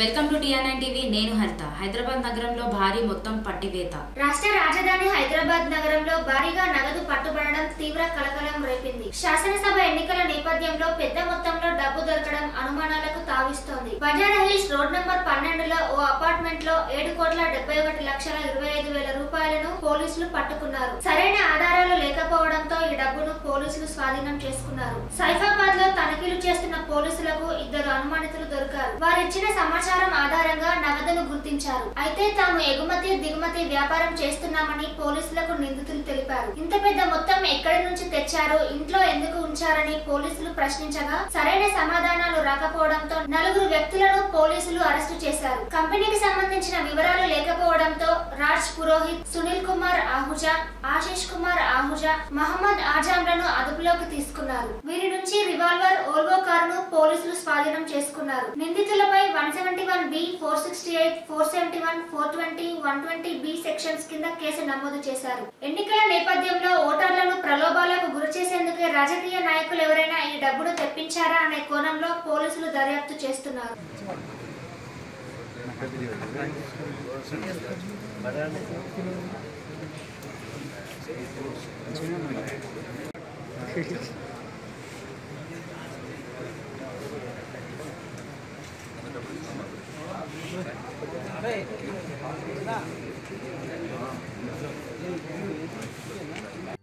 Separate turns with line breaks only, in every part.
Welcome to TNN TV. నేను హరిత. హైదరాబాద్ నగరంలో భారీ మొత్తం పట్టివేత.
రాష్ట్ర రాజధాని హైదరాబాద్ నగరంలో భారీగా నగదు పట్టుబడడం తీవ్ర కలకలం రేపింది. శాసనసభ ఎన్నికల నేపథ్యంలో పెద్ద మొత్తంలో డబ్బు దొరకడం అనుమానం భావిస్తోంది. బజారా హిల్స్ రోడ్ నంబర్ పన్నెండులో ఓ అపార్ట్మెంట్లో ఏడు కోట్ల డెబ్బై ఒకటి లక్షల ఇరవై ఐదు వేల రూపాయలను పోలీసులు పట్టుకున్నారు. సరైన ఆధారాలు లేకపోవడంతో ఈ డబ్బును పోలీసులు స్వాధీనం చేసుకున్నారు. సైఫాబాద్లో తనిఖీలు చేస్తున్న పోలీసులకు ఇద్దరు అనుమానితులు దొరికారు. వారిచ్చిన సమాచారం ఆధారంగా నగదును గుర్తించారు. అయితే తాము ఎగుమతి దిగుమతి వ్యాపారం చేస్తున్నామని పోలీసులకు నిందితులు తెలిపారు. ఇంత పెద్ద మొత్తం ఎక్కడి నుంచి తెచ్చారు ఇంట్లో ఎందుకు ఉంచారని పోలీసులు ప్రశ్నించగా సరైన సమాధానాలు రాకపోవడంతో నలుగురు వ్యక్తులను పోలీసులు అరెస్టు చేశారు. కంపెనీకి సంబంధించిన వివరాలు లేకపోవడంతో రాజ్ పురోహిత్ సునీల్ కుమార్ ఆహుజా ఆశీష్ కుమార్ ఆహుజా మహమ్మద్ ఆజాంలను అదుపులోకి తీసుకున్నారు. వీరి నుంచి రివాల్వర్ ఓల్వో కారును పోలీసులు స్వాధీనం చేసుకున్నారు. నిందితులపై one seventy one B four sixty eight four seventy one four twenty one twenty B sections కింద కేసు నమోదు చేశారు. ఎన్నికల నేపథ్యంలో ఓటర్లను ప్రలోభాలకు గురి చేసేందుకే రాజకీయ నాయకులు ఎవరైనా ఈ డబ్బును తెప్పించారా అనే కోణంలో పోలీసులు దర్యాప్తు చేస్తున్నారు.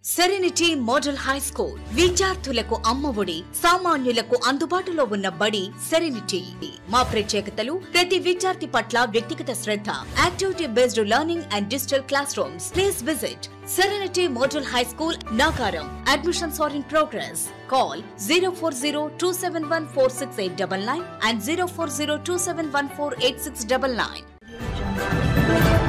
సెరెనిటీ మోడల్ హై స్కూల్ విద్యార్థులకు అమ్మఒడి సామాన్యులకు అందుబాటులో ఉన్న బడి సెరెనిటీ మా ప్రత్యేకతలు ప్రతి విద్యార్థి పట్ల వ్యక్తిగత శ్రద్ధ activity based learning and digital classrooms please visit serenity model high school Nacharam admissions are in progress call zero four zero two seven one four six eight double nine and zero four zero two seven one four eight six double nine Música